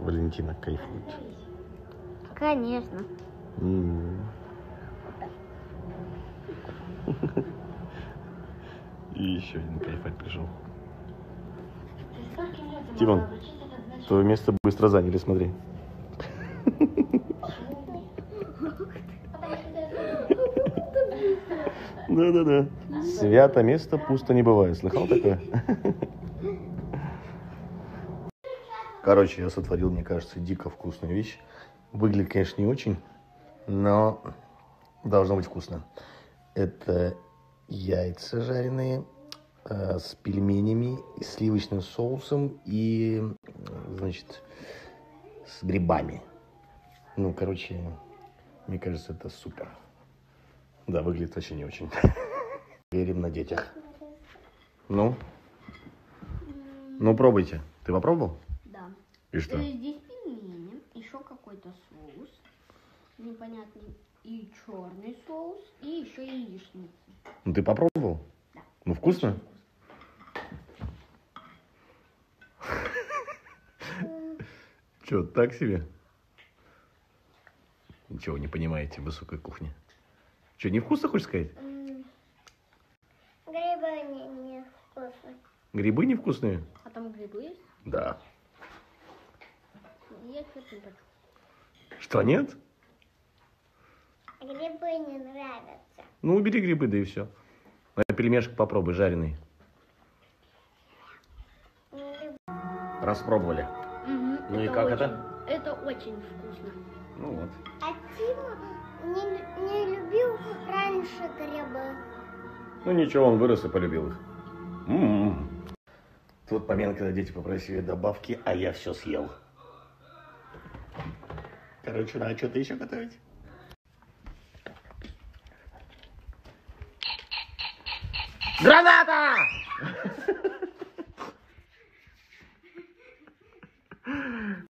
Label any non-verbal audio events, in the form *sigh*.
Валентина кайфует. Конечно. М. *laughs* И еще один кайфать пришел. Тимон, твое место быстро заняли, смотри. Да-да-да. Свято место пусто не бывает. Слыхал такое? Короче, я сотворил, мне кажется, дико вкусную вещь. Выглядит, конечно, не очень, но должно быть вкусно. Это яйца жареные э, с пельменями, сливочным соусом и, значит, с грибами. Ну, короче, мне кажется, это супер. Да, выглядит вообще не очень. *laughs* Верим на детях. Ну? Ну, пробуйте. Ты попробовал? И что? Здесь пельмени, еще какой-то соус, непонятный, и черный соус, и еще яичница. Ну, ты попробовал? Да. Ну, вкусно? Че, *laughs* так себе? Ничего не понимаете в высокой кухне. Че, не вкусно, хочешь сказать? Грибы не, не вкусные. Грибы невкусные? А там грибы есть? Да. Я что-то не хочу. Что, нет? Грибы не нравятся. Ну, убери грибы, да и все. На пельмешек попробуй, жареный. Распробовали. Ну и как очень- это? Это очень вкусно. Ну вот. А Тима не, не любил раньше грибы. Ну ничего, он вырос и полюбил их. М-м. Тот момент, когда дети попросили добавки, а я все съел. Короче, надо что-то еще готовить. Граната!